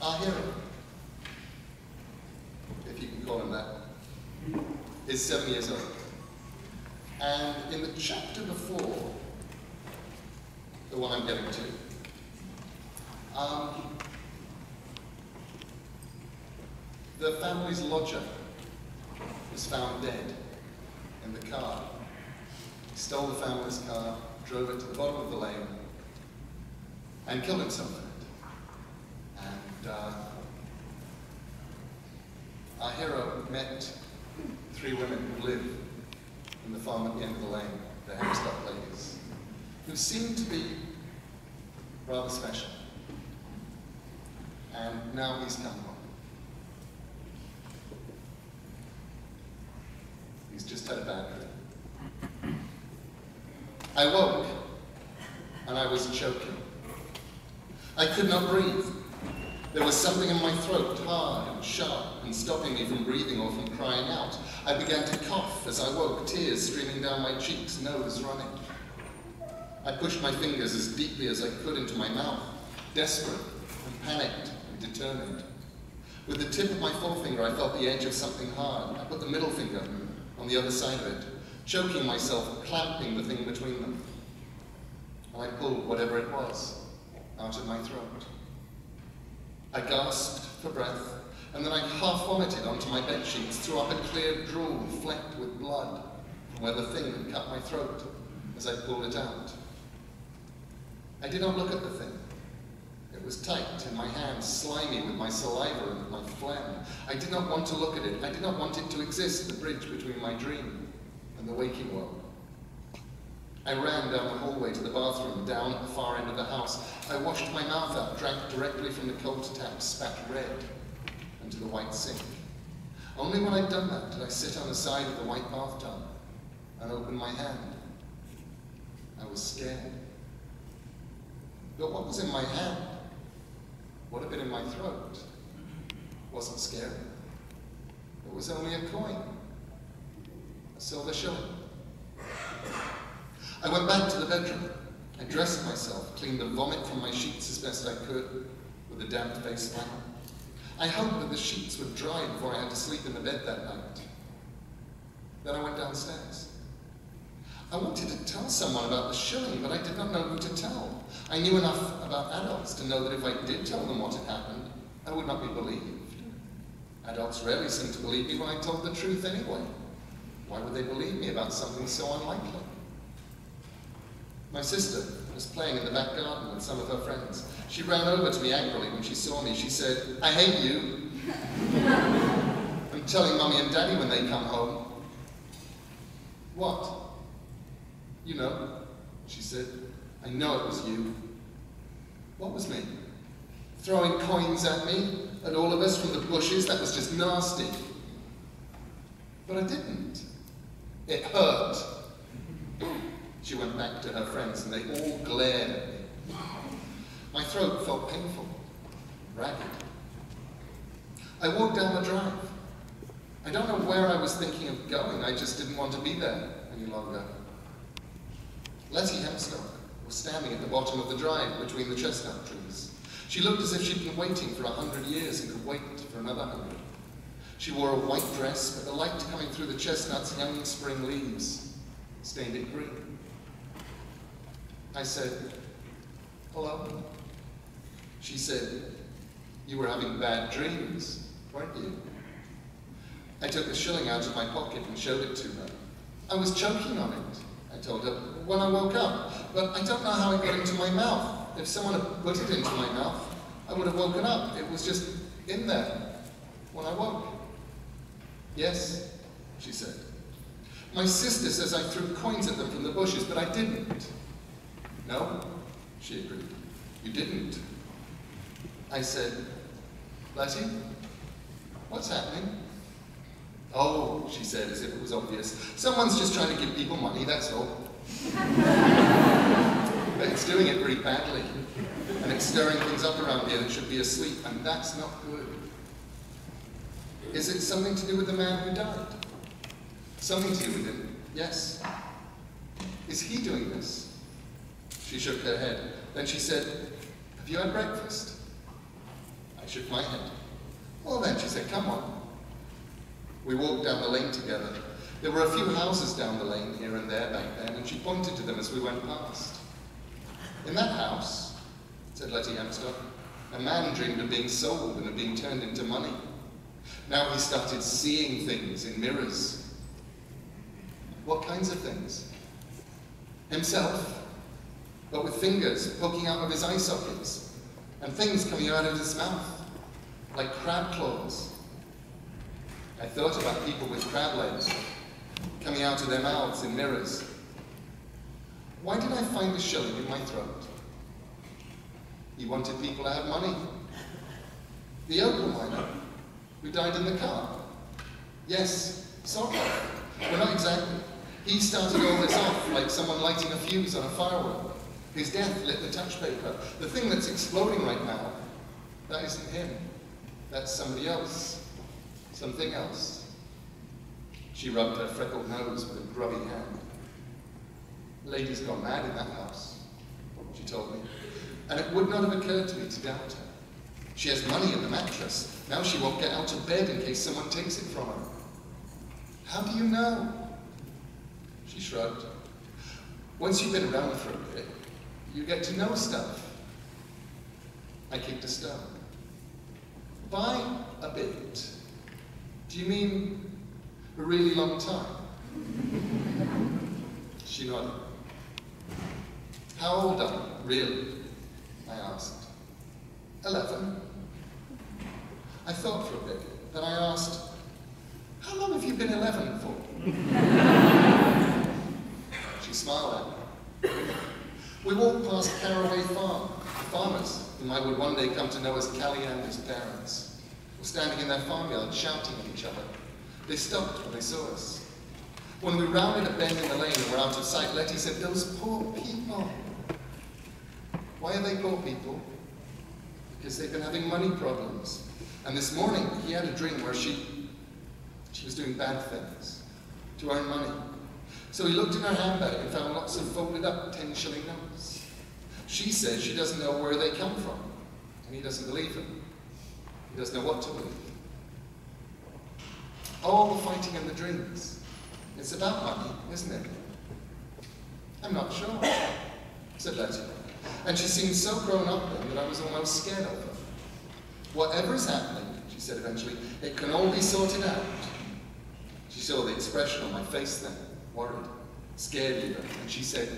Our hero, if you can call him that, is seven years old. And in the chapter before, the one I'm getting to, um, the family's lodger was found dead in the car. He stole the family's car, drove it to the bottom of the lane, and killed himself uh, our hero met three women who live in the farm at the end of the lane, the Hempstock ladies, who seemed to be rather special. And now he's come home. He's just had a bad dream. I woke, and I was choking. I could not breathe. There was something in my throat, hard and sharp, and stopping me from breathing or from crying out. I began to cough as I woke, tears streaming down my cheeks, nose running. I pushed my fingers as deeply as I could into my mouth, desperate and panicked and determined. With the tip of my forefinger, I felt the edge of something hard. I put the middle finger on the other side of it, choking myself, clamping the thing between them. And I pulled whatever it was out of my throat. I gasped for breath, and then I half vomited onto my bed sheets, threw up a clear drool flecked with blood from where the thing had cut my throat as I pulled it out. I did not look at the thing. It was tight in my hands, slimy with my saliva and my phlegm. I did not want to look at it. I did not want it to exist, the bridge between my dream and the waking world. I ran down the hallway to the bathroom, down at the far end of the house. I washed my mouth out, drank directly from the cold tap, spat red into the white sink. Only when I'd done that did I sit on the side of the white bathtub and open my hand. I was scared. But what was in my hand? What had been in my throat? Wasn't scary. It was only a coin, a silver shilling. I went back to the bedroom. I dressed myself, cleaned the vomit from my sheets as best I could with a damp face flannel. I hoped that the sheets would dry before I had to sleep in the bed that night. Then I went downstairs. I wanted to tell someone about the shilling, but I did not know who to tell. I knew enough about adults to know that if I did tell them what had happened, I would not be believed. Adults rarely seem to believe me when I told the truth anyway. Why would they believe me about something so unlikely? My sister was playing in the back garden with some of her friends. She ran over to me angrily when she saw me. She said, I hate you. I'm telling Mummy and Daddy when they come home. What? You know, she said. I know it was you. What was me? Throwing coins at me, at all of us from the bushes? That was just nasty. But I didn't. It hurt. She went back to her friends and they all glared at me. My throat felt painful, ragged. I walked down the drive. I don't know where I was thinking of going, I just didn't want to be there any longer. Letty Hempstock was standing at the bottom of the drive between the chestnut trees. She looked as if she'd been waiting for a hundred years and could wait for another hundred. She wore a white dress, but the light coming through the chestnut's young spring leaves stained it green. I said, hello? She said, you were having bad dreams, weren't you? I took a shilling out of my pocket and showed it to her. I was choking on it, I told her, when I woke up, but I don't know how it got into my mouth. If someone had put it into my mouth, I would have woken up. It was just in there when I woke. Yes, she said. My sister says I threw coins at them from the bushes, but I didn't. No, she agreed. You didn't. I said, Letty, what's happening? Oh, she said, as if it was obvious. Someone's just trying to give people money, that's all. but it's doing it very badly. And it's stirring things up around here that should be asleep, and that's not good. Is it something to do with the man who died? Something to do with him, yes. Is he doing this? She shook her head. Then she said, Have you had breakfast? I shook my head. Well then, she said, come on. We walked down the lane together. There were a few houses down the lane here and there back then, and she pointed to them as we went past. In that house, said Letty Hempstock, a man dreamed of being sold and of being turned into money. Now he started seeing things in mirrors. What kinds of things? Himself, but with fingers poking out of his eye sockets, and things coming out of his mouth, like crab claws. I thought about people with crab legs coming out of their mouths in mirrors. Why did I find a shilling in my throat? He wanted people to have money. The Opal miner, who died in the car. Yes, sort of. Not exactly. He started all this off like someone lighting a fuse on a firework. His death lit the touch paper. The thing that's exploding right now, that isn't him. That's somebody else. Something else. She rubbed her freckled nose with a grubby hand. Lady's gone mad in that house, she told me. And it would not have occurred to me to doubt her. She has money in the mattress. Now she won't get out of bed in case someone takes it from her. How do you know? She shrugged. Once you've been around for a bit, you get to know stuff. I kicked a stone. By a bit, do you mean a really long time? She nodded. How old are you, really? I asked. Eleven. I thought for a bit. Then I asked, how long have you been eleven for? she smiled at me. We walked past Caraway Farm. The farmers, whom I would one day come to know as Callie and his parents, were standing in their farmyard shouting at each other. They stopped when they saw us. When we rounded a bend in the lane and were out of sight, Letty said, those poor people. Why are they poor people? Because they've been having money problems. And this morning, he had a dream where she, she was doing bad things to earn money. So he looked in her handbag and found lots of folded up 10 shilling notes. She says she doesn't know where they come from, and he doesn't believe them. He doesn't know what to believe. All the fighting and the dreams. It's about money, isn't it? I'm not sure, said Letty. And she seemed so grown up then that I was almost scared of her. Whatever's happening, she said eventually, it can all be sorted out. She saw the expression on my face then, worried, scared even, and she said,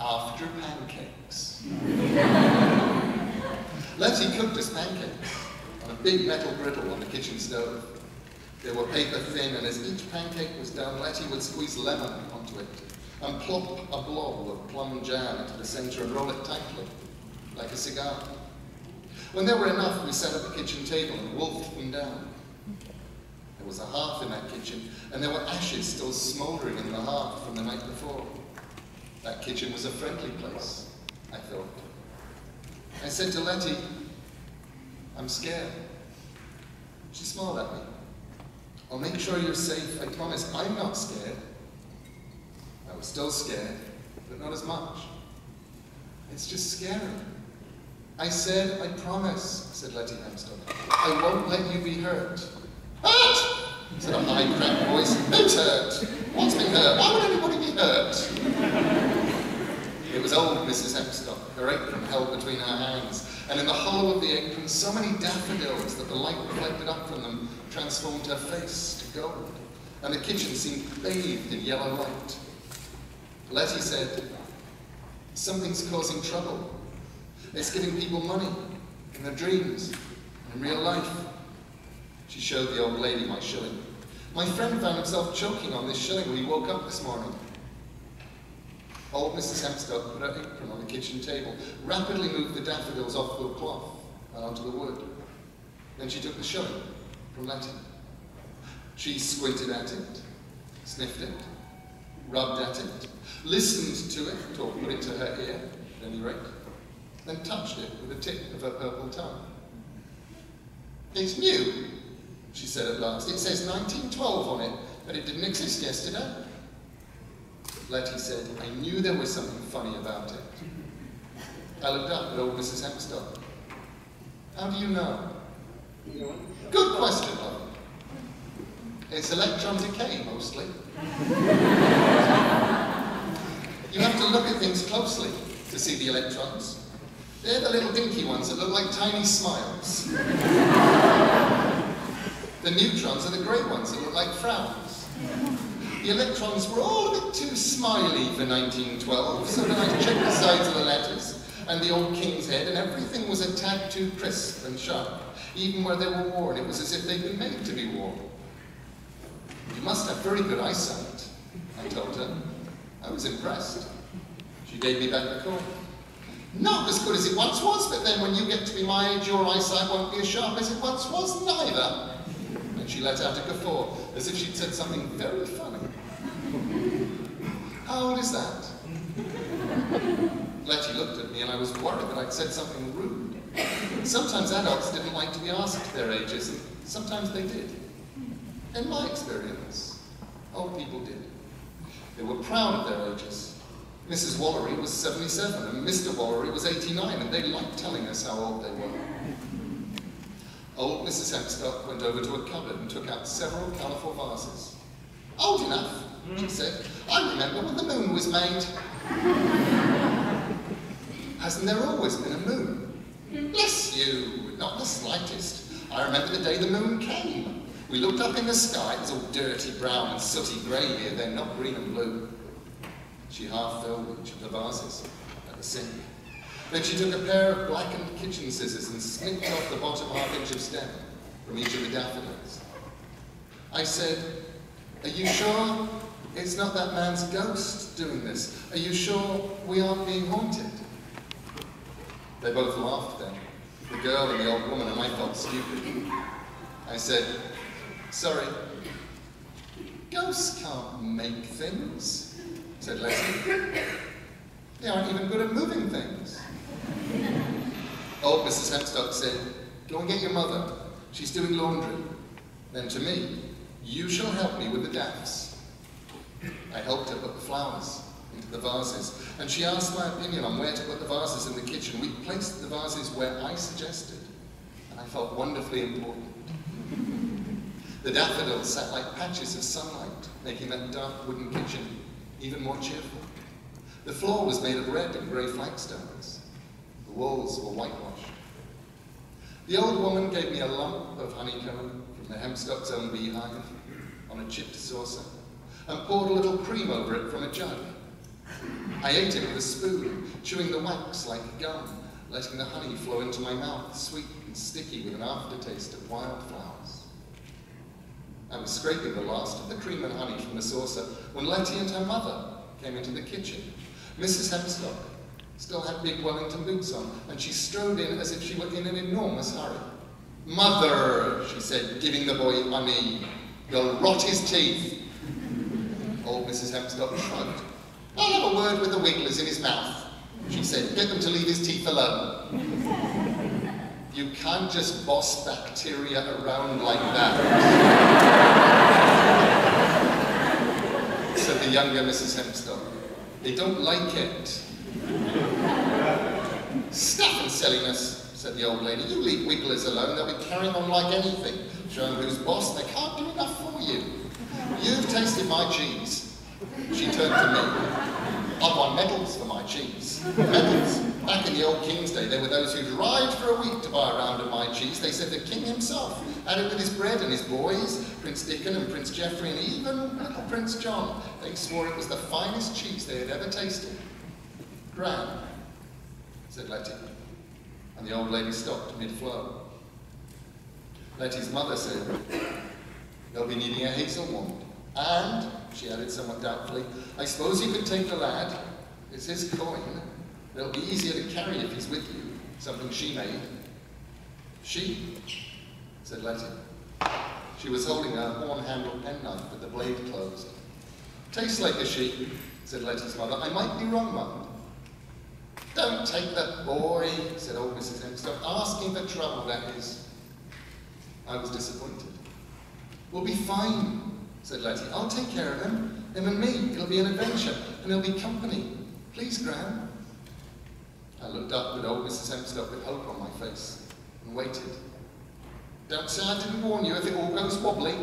after pancakes. Letty cooked us pancakes on a big metal griddle on the kitchen stove. They were paper thin, and as each pancake was done, Letty would squeeze lemon onto it and plop a blob of plum jam into the centre and roll it tightly, like a cigar. When there were enough, we set up a kitchen table and wolfed them down. There was a hearth in that kitchen, and there were ashes still smouldering in the hearth from the night before. That kitchen was a friendly place, I thought. I said to Letty, I'm scared. She smiled at me. I'll make sure you're safe, I promise. I'm not scared. I was still scared, but not as much. It's just scary. I said, I promise, said Letty Hempstock. I won't let you be hurt. Hurt? Said a high, cracked voice. Who's hurt? What's been hurt? Why would anybody be hurt? It was old Mrs. Hempstock, her apron held between her hands, and in the hollow of the apron so many daffodils that the light reflected up from them transformed her face to gold, and the kitchen seemed bathed in yellow light. Letty said, something's causing trouble. It's giving people money in their dreams, in real life. She showed the old lady my shilling. My friend found himself choking on this shilling when he woke up this morning. Old Mrs. Hempstock put her apron on the kitchen table, rapidly moved the daffodils off the cloth and onto the wood. Then she took the shilling from Letty. She squinted at it, sniffed it, rubbed at it, listened to it, or put it to her ear, at any rate, then touched it with the tip of her purple tongue. It's new, she said at last. It says 1912 on it, but it didn't exist yesterday. Letty said, I knew there was something funny about it. I looked up at old Mrs. Hempstock. How do you know? Good question, love. It's electron decay, mostly. you have to look at things closely to see the electrons. They're the little dinky ones that look like tiny smiles. The neutrons are the grey ones that look like frowns. The electrons were all a bit too smiley for 1912, so then I checked the sides of the letters and the old king's head, and everything was a tad too crisp and sharp, even where they were worn. It was as if they'd been made to be worn. You must have very good eyesight, I told her. I was impressed. She gave me back the coin. Not as good as it once was, but then when you get to be my age, your eyesight won't be as sharp as it once was neither. Let out a guffaw, as if she'd said something very funny. How old is that? Letty looked at me and I was worried that I'd said something rude. Sometimes adults didn't like to be asked their ages, and sometimes they did. In my experience, old people did. They were proud of their ages. Mrs. Wollery was 77 and Mr. Wollery was 89 and they liked telling us how old they were. Old Mrs. Hempstock went over to a cupboard and took out several colourful vases. Old enough, she said. I remember when the moon was made. Hasn't there always been a moon? Bless you, not the slightest. I remember the day the moon came. We looked up in the sky, it was all dirty brown and sooty grey here, then not green and blue. She half filled each of the vases at the sink. Then she took a pair of blackened kitchen scissors and snipped off the bottom half inch of stem from each of the daffodils. I said, are you sure it's not that man's ghost doing this? Are you sure we aren't being haunted? They both laughed then, the girl and the old woman, and I felt stupid. I said, sorry, ghosts can't make things said Letty. They aren't even good at moving things. Old Mrs. Hempstock said, go and get your mother. She's doing laundry. Then to me, you shall help me with the daffs. I helped her put the flowers into the vases, and she asked my opinion on where to put the vases in the kitchen. We placed the vases where I suggested, and I felt wonderfully important. The daffodils sat like patches of sunlight, making that dark wooden kitchen even more cheerful. The floor was made of red and grey flagstones. Walls were whitewashed. The old woman gave me a lump of honeycomb from the Hempstock's own beehive on a chipped saucer and poured a little cream over it from a jug. I ate it with a spoon, chewing the wax like gum, letting the honey flow into my mouth, sweet and sticky with an aftertaste of wildflowers. I was scraping the last of the cream and honey from the saucer when Letty and her mother came into the kitchen. Mrs. Hempstock still had big Wellington boots on, and she strode in as if she were in an enormous hurry. Mother, she said, giving the boy honey, you'll rot his teeth. Old Mrs. Hempstock shrugged. I'll have a word with the wigglers in his mouth, she said. Get them to leave his teeth alone. You can't just boss bacteria around like that. said the younger Mrs. Hempstock. They don't like it. Stuff and silliness, said the old lady. You leave wigglers alone, they'll be carrying on like anything. Show them who's boss, they can't do enough for you. You've tasted my cheese. She turned to me. "I've won medals for my cheese. Medals. Back in the old king's day, there were those who'd ride for a week to buy a round of my cheese. They said the king himself had it with his bread and his boys, Prince Dickon and Prince Geoffrey and even little Prince John. They swore it was the finest cheese they had ever tasted. Gran, said Letty, and the old lady stopped mid-flow. Letty's mother said, they'll be needing a hazel wand. And, she added somewhat doubtfully, I suppose you could take the lad. It's his coin. It'll be easier to carry if he's with you. Something she made. She? said Letty. She was holding a horn-handled penknife with the blade closed. Tastes like a sheep, said Letty's mother. I might be wrong, Mum. Don't take the boy, said old Mrs. Hempstock. Asking for trouble, that is. I was disappointed. We'll be fine, said Letty. I'll take care of him. Him and me. It'll be an adventure, and there'll be company. Please, Gran. I looked up at old Mrs. Hempstock with hope on my face and waited. Don't say I didn't warn you if it all goes wobbly,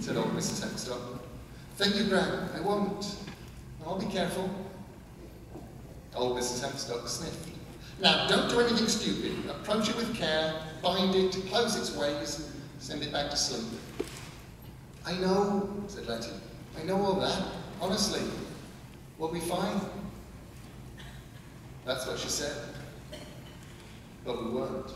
said old Mrs. Hempstock. Thank you, Gran, I won't. I'll be careful. Oh, Old Mrs. Hempstock sniffed. Now, don't do anything stupid. Approach it with care, bind it, close its ways, send it back to sleep. I know, said Letty. I know all that. Honestly. We'll be fine. That's what she said. But we weren't.